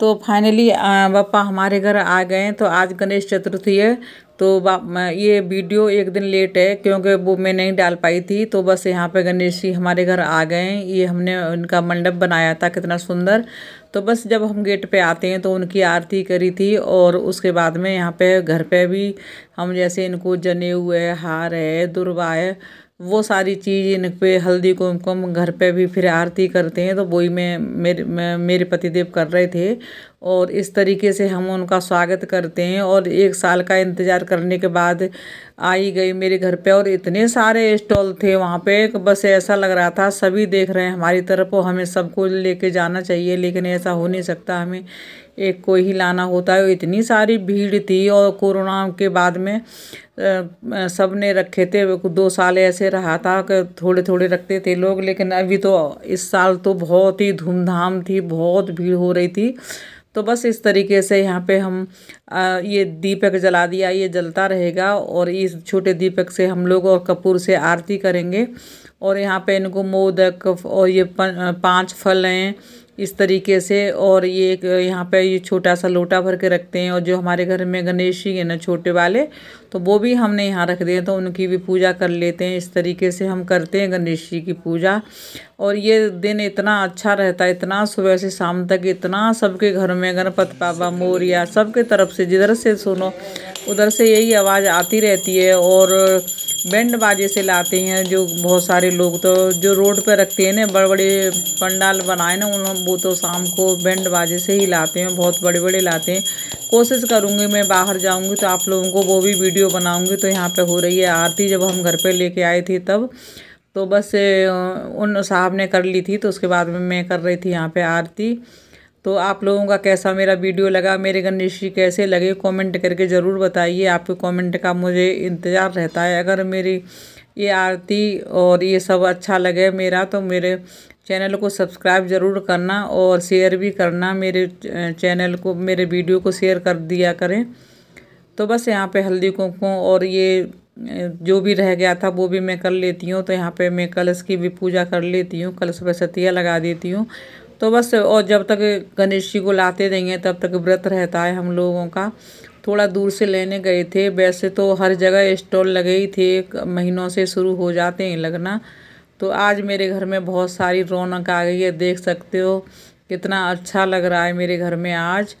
तो फाइनली पापा हमारे घर आ गए तो आज गणेश चतुर्थी है। तो ये वीडियो एक दिन लेट है, क्योंकि वो मैं नहीं डाल पाई थी तो बस यहाँ पे गणेश जी हमारे घर आ गए हैं। ये हमने उनका मंडप बनाया था, कितना सुंदर। तो बस जब हम गेट पे आते हैं तो उनकी आरती करी थी, और उसके बाद में यहाँ पे घर पे भी हम जैसे इनको जने हुए, हार है, दुर्वा है वो सारी चीज़ इन पे हल्दी, कुमकुम, घर पे भी फिर आरती करते हैं तो वही में मेरे मेरे पतिदेव कर रहे थे। और इस तरीके से हम उनका स्वागत करते हैं और एक साल का इंतज़ार करने के बाद आई गई मेरे घर पे और इतने सारे स्टॉल थे वहाँ पे बस ऐसा लग रहा था, सभी देख रहे हैं हमारी तरफ़ और हमें सबको लेके जाना चाहिए, लेकिन ऐसा हो नहीं सकता। हमें एक को ही लाना होता है इतनी सारी भीड़ थी और कोरोना के बाद में सबने रखे थे। दो साल ऐसे रहा था कि थोड़े थोड़े रखते थे लोग, लेकिन अभी तो इस साल तो बहुत ही धूमधाम थी, बहुत भीड़ हो रही थी। तो बस इस तरीके से यहाँ पे हम ये दीपक जला दिया, ये जलता रहेगा और इस छोटे दीपक से हम लोग और कपूर से आरती करेंगे। और यहाँ पे इनको मोदक और ये पाँच फल हैं। इस तरीके से और ये एक, यहाँ पे ये छोटा सा लोटा भर के रखते हैं और जो हमारे घर में गणेश जी है ना छोटे वाले तो वो भी हमने यहाँ रख दिए तो उनकी भी पूजा कर लेते हैं। इस तरीके से हम करते हैं गणेश जी की पूजा और ये दिन इतना अच्छा रहता है, इतना सुबह से शाम तक, इतना सबके घर में गणपत बाबा मोरिया, सबके तरफ़ से, जिधर से सुनो उधर से यही आवाज़ आती रहती है और बैंड बाजे से लाते हैं जो बहुत सारे लोग तो जो रोड पर रखते हैं ना बड़े बड़े पंडाल बनाए ना उन वो तो शाम को बैंड बाजे से ही लाते हैं, बहुत बड़े बड़े लाते हैं। कोशिश करूँगी मैं बाहर जाऊँगी तो आप लोगों को वो भी वीडियो बनाऊँगी तो यहाँ पे हो रही है आरती, जब हम घर पे लेके आए थे तब तो बस उन साहब ने कर ली थी तो उसके बाद में मैं कर रही थी यहाँ पे आरती। तो आप लोगों का कैसा मेरा वीडियो लगा, मेरे गणेश जी कैसे लगे कमेंट करके ज़रूर बताइए। आपके कमेंट का मुझे इंतज़ार रहता है। अगर मेरी ये आरती और ये सब अच्छा लगे मेरा तो मेरे चैनल को सब्सक्राइब ज़रूर करना और शेयर भी करना। मेरे चैनल को, मेरे वीडियो को शेयर कर दिया करें। तो बस यहाँ पे हल्दी कुमकुम और ये, जो भी रह गया था, वो भी मैं कर लेती हूँ। तो यहाँ पे मैं कलश की भी पूजा कर लेती हूँ। कलश पर सतिया लगा देती हूँ। तो बस, और जब तक गणेश जी को लाते देंगे तब तक व्रत रहता है हम लोगों का। थोड़ा दूर से लेने गए थे, वैसे तो हर जगह स्टॉल लगे ही थे महीनों से शुरू हो जाते हैं लगना। तो आज मेरे घर में बहुत सारी रौनक आ गई है, देख सकते हो कितना अच्छा लग रहा है मेरे घर में आज।